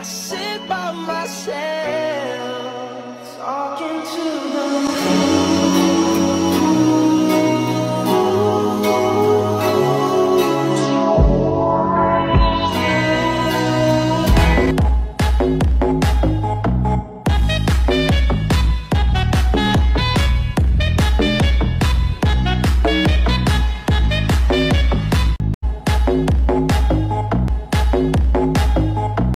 I sit by my